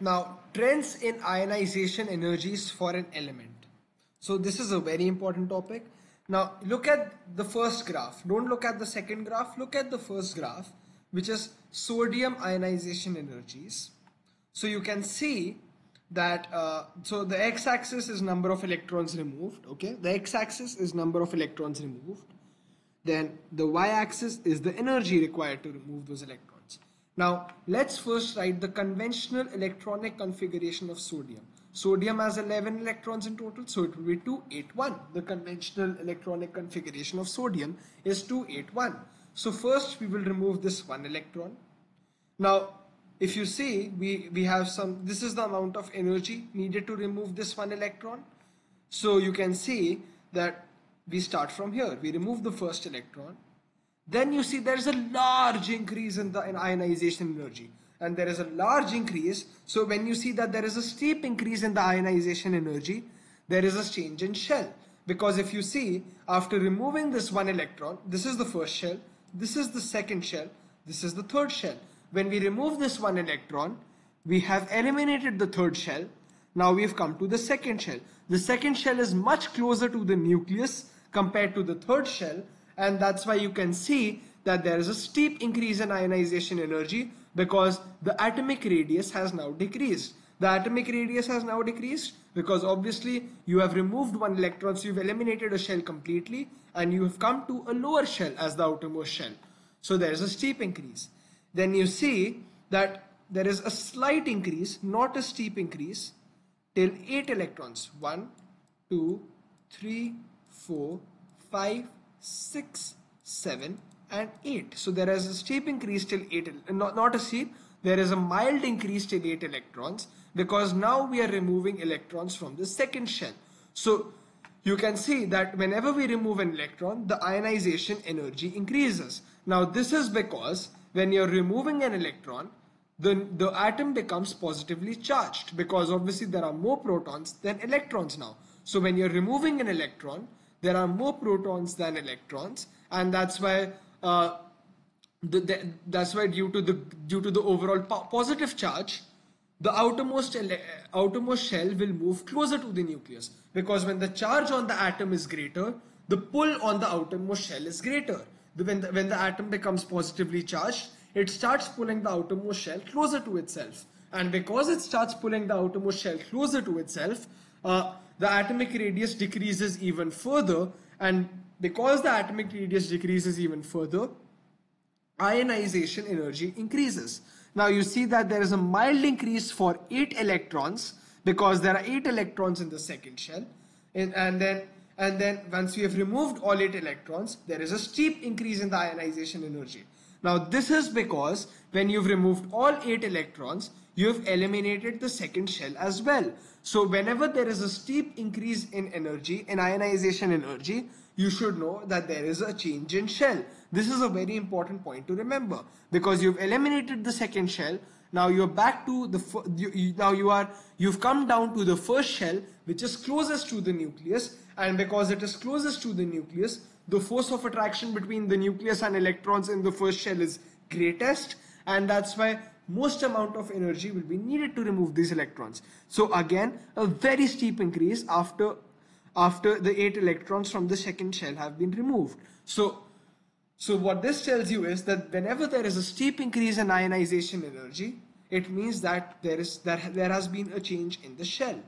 Now, trends in ionization energies for an element. So this is a very important topic. Now, look at the first graph. Don't look at the second graph. Look at the first graph, which is sodium ionization energies. So you can see that, uh, so the x-axis is number of electrons removed, okay? The x-axis is number of electrons removed. Then the y-axis is the energy required to remove those electrons. Now let's first write the conventional electronic configuration of sodium. Sodium has 11 electrons in total, so it will be 281. The conventional electronic configuration of sodium is 281. So first we will remove this one electron. Now if you see, we, we have some, this is the amount of energy needed to remove this one electron. So you can see that we start from here. We remove the first electron then you see there is a large increase in the in ionization energy. And there is a large increase. So when you see that there is a steep increase in the ionization energy there is a change in shell. Because if you see after removing this one electron this is the first shell this is the second shell this is the third shell. When we remove this one electron we have eliminated the third shell. Now we've come to the second shell. The second shell is much closer to the nucleus compared to the third shell and that's why you can see that there is a steep increase in ionization energy because the atomic radius has now decreased. The atomic radius has now decreased because obviously you have removed one electron so you've eliminated a shell completely and you have come to a lower shell as the outermost shell. So there is a steep increase. Then you see that there is a slight increase, not a steep increase, till 8 electrons. 1, 2, 3, 4, 5, 6, 7 and 8. So there is a steep increase till 8, not, not a steep, there is a mild increase till 8 electrons because now we are removing electrons from the second shell. So you can see that whenever we remove an electron, the ionization energy increases. Now this is because when you're removing an electron, the, the atom becomes positively charged because obviously there are more protons than electrons now. So when you're removing an electron, there are more protons than electrons and that's why uh, the, the, that's why due to the due to the overall po positive charge the outermost outermost shell will move closer to the nucleus. Because when the charge on the atom is greater the pull on the outermost shell is greater. When the, when the atom becomes positively charged it starts pulling the outermost shell closer to itself. And because it starts pulling the outermost shell closer to itself uh, the atomic radius decreases even further and because the atomic radius decreases even further, ionization energy increases. Now you see that there is a mild increase for 8 electrons because there are 8 electrons in the second shell and, and then and then once we have removed all 8 electrons there is a steep increase in the ionization energy. Now this is because when you've removed all 8 electrons you've eliminated the second shell as well. So whenever there is a steep increase in energy, in ionization energy, you should know that there is a change in shell. This is a very important point to remember because you've eliminated the second shell. Now you're back to the, now you are, you've come down to the first shell which is closest to the nucleus and because it is closest to the nucleus, the force of attraction between the nucleus and electrons in the first shell is greatest and that's why most amount of energy will be needed to remove these electrons. So again, a very steep increase after, after the 8 electrons from the second shell have been removed. So, so what this tells you is that whenever there is a steep increase in ionization energy, it means that there is that there has been a change in the shell.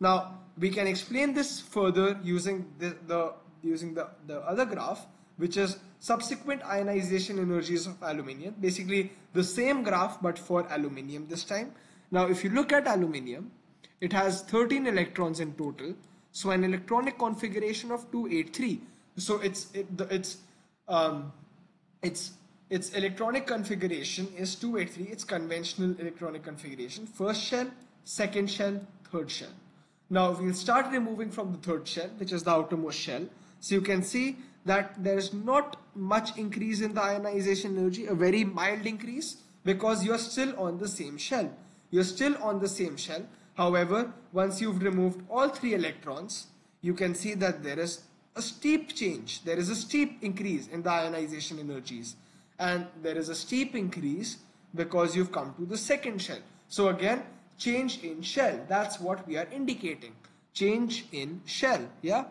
Now we can explain this further using the, the using the, the other graph, which is subsequent ionization energies of aluminium. Basically the same graph but for aluminium this time. Now if you look at aluminium, it has 13 electrons in total. So an electronic configuration of 283. So it's it, it's um, it's its electronic configuration is 283. It's conventional electronic configuration. First shell, second shell, third shell. Now we'll start removing from the third shell, which is the outermost shell. So you can see that there is not much increase in the ionization energy, a very mild increase because you're still on the same shell. You're still on the same shell. However, once you've removed all three electrons, you can see that there is a steep change. There is a steep increase in the ionization energies. And there is a steep increase because you've come to the second shell. So again, change in shell. That's what we are indicating. Change in shell. Yeah.